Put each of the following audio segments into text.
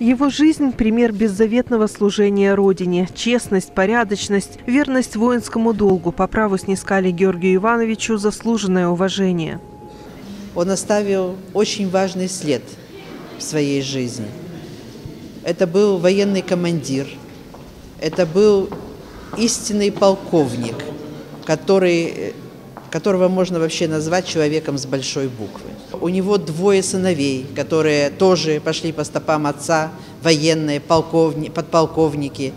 Его жизнь – пример беззаветного служения Родине. Честность, порядочность, верность воинскому долгу по праву снискали Георгию Ивановичу заслуженное уважение. Он оставил очень важный след в своей жизни. Это был военный командир, это был истинный полковник, который, которого можно вообще назвать человеком с большой буквы. У него двое сыновей, которые тоже пошли по стопам отца, военные, полковни, подполковники.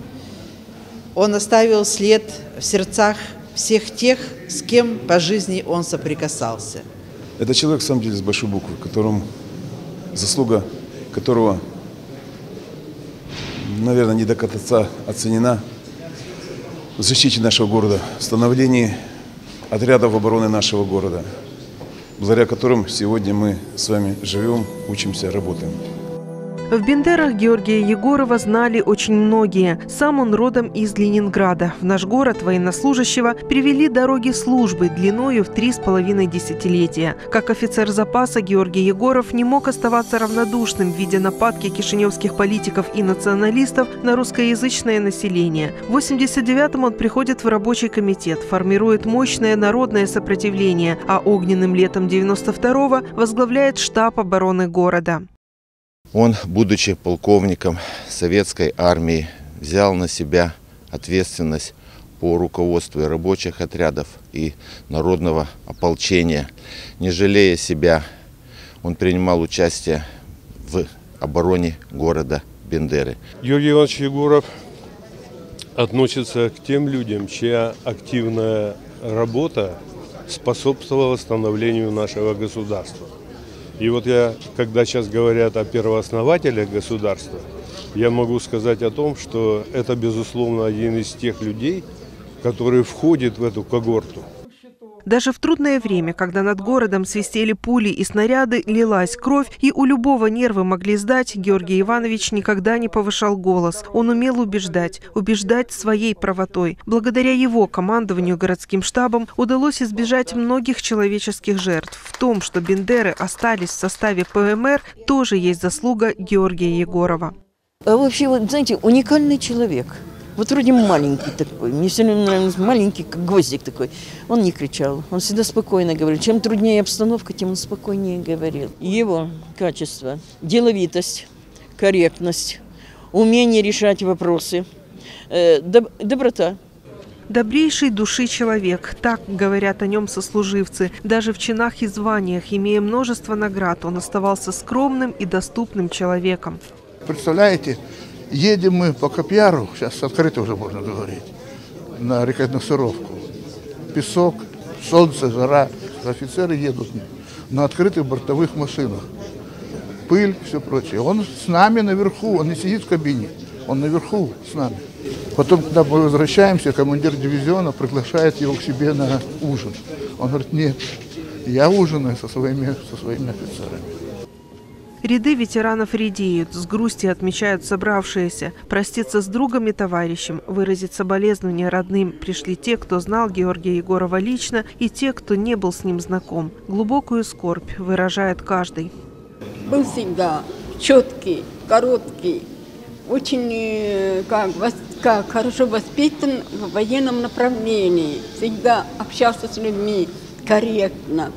Он оставил след в сердцах всех тех, с кем по жизни он соприкасался. Это человек, в самом деле, с большой буквы, которому заслуга которого, наверное, не до конца оценена в защите нашего города, в становлении отрядов обороны нашего города – благодаря которым сегодня мы с вами живем, учимся, работаем. В Бендерах Георгия Егорова знали очень многие. Сам он родом из Ленинграда. В наш город военнослужащего привели дороги службы длиною в три с половиной десятилетия. Как офицер запаса Георгий Егоров не мог оставаться равнодушным, видя нападки кишиневских политиков и националистов на русскоязычное население. В 89-м он приходит в рабочий комитет, формирует мощное народное сопротивление, а огненным летом 92-го возглавляет штаб обороны города. Он, будучи полковником советской армии, взял на себя ответственность по руководству рабочих отрядов и народного ополчения. Не жалея себя, он принимал участие в обороне города Бендеры. Георгий Иванович Егоров относится к тем людям, чья активная работа способствовала становлению нашего государства. И вот я, когда сейчас говорят о первооснователях государства, я могу сказать о том, что это, безусловно, один из тех людей, который входит в эту когорту. Даже в трудное время, когда над городом свистели пули и снаряды, лилась кровь, и у любого нервы могли сдать, Георгий Иванович никогда не повышал голос. Он умел убеждать, убеждать своей правотой. Благодаря его командованию городским штабом удалось избежать многих человеческих жертв. В том, что Бендеры остались в составе ПМР, тоже есть заслуга Георгия Егорова. А вообще, вот, знаете, уникальный человек – вот вроде маленький такой, мне все время нравился маленький, как гвоздик такой. Он не кричал, он всегда спокойно говорил. Чем труднее обстановка, тем он спокойнее говорил. Его качество, деловитость, корректность, умение решать вопросы, э, доб доброта. Добрейший души человек, так говорят о нем сослуживцы. Даже в чинах и званиях, имея множество наград, он оставался скромным и доступным человеком. Представляете, Едем мы по Копьяру, сейчас открыто уже можно говорить, на рекогносцировку. Песок, солнце, жара. Офицеры едут на открытых бортовых машинах. Пыль, все прочее. Он с нами наверху, он не сидит в кабине, он наверху с нами. Потом, когда мы возвращаемся, командир дивизиона приглашает его к себе на ужин. Он говорит, нет, я ужинаю со своими, со своими офицерами. Ряды ветеранов редеют, с грустью отмечают собравшиеся. Проститься с другом и товарищем, выразить соболезнования родным пришли те, кто знал Георгия Егорова лично, и те, кто не был с ним знаком. Глубокую скорбь выражает каждый. Был всегда четкий, короткий, очень э, как, как хорошо воспитан в военном направлении, всегда общался с людьми корректно,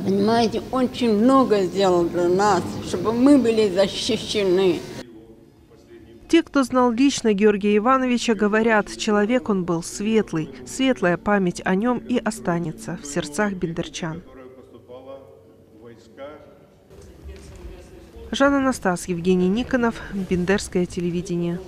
понимаете, очень много сделал для нас, чтобы мы были защищены. Те, кто знал лично Георгия Ивановича, говорят, человек он был светлый. Светлая память о нем и останется в сердцах бендерчан. Жанна Настас, Евгений Никонов, Бендерское телевидение.